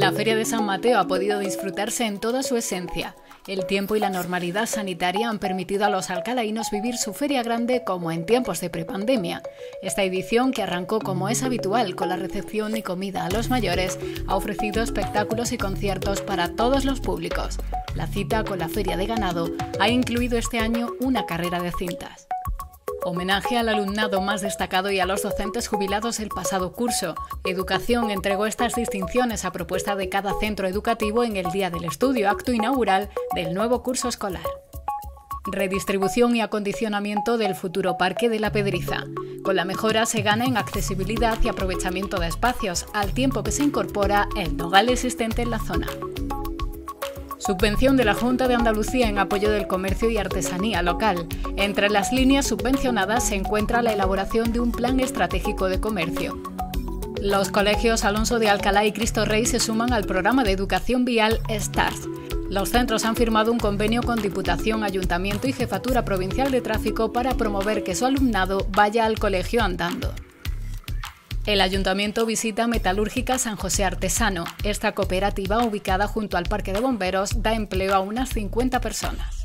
La Feria de San Mateo ha podido disfrutarse en toda su esencia. El tiempo y la normalidad sanitaria han permitido a los alcalainos vivir su feria grande como en tiempos de prepandemia. Esta edición, que arrancó como es habitual con la recepción y comida a los mayores, ha ofrecido espectáculos y conciertos para todos los públicos. La cita con la Feria de Ganado ha incluido este año una carrera de cintas. Homenaje al alumnado más destacado y a los docentes jubilados el pasado curso. Educación entregó estas distinciones a propuesta de cada centro educativo en el Día del Estudio, acto inaugural del nuevo curso escolar. Redistribución y acondicionamiento del futuro Parque de la Pedriza. Con la mejora se gana en accesibilidad y aprovechamiento de espacios, al tiempo que se incorpora el nogal existente en la zona. Subvención de la Junta de Andalucía en apoyo del comercio y artesanía local. Entre las líneas subvencionadas se encuentra la elaboración de un plan estratégico de comercio. Los colegios Alonso de Alcalá y Cristo Rey se suman al programa de educación vial STARS. Los centros han firmado un convenio con Diputación, Ayuntamiento y Jefatura Provincial de Tráfico para promover que su alumnado vaya al colegio andando. El ayuntamiento visita Metalúrgica San José Artesano. Esta cooperativa, ubicada junto al Parque de Bomberos, da empleo a unas 50 personas.